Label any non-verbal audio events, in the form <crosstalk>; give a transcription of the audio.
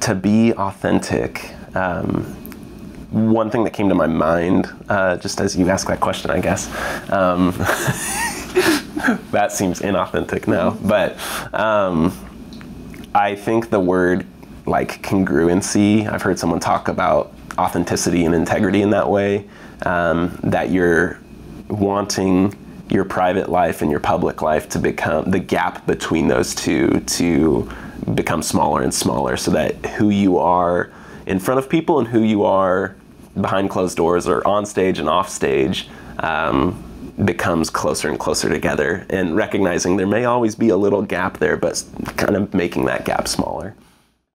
To be authentic, um, one thing that came to my mind, uh, just as you asked that question, I guess, um, <laughs> that seems inauthentic now, but um, I think the word like congruency, I've heard someone talk about authenticity and integrity in that way, um, that you're wanting your private life and your public life to become the gap between those two to become smaller and smaller so that who you are in front of people and who you are behind closed doors or on stage and off stage um, becomes closer and closer together. And recognizing there may always be a little gap there but kind of making that gap smaller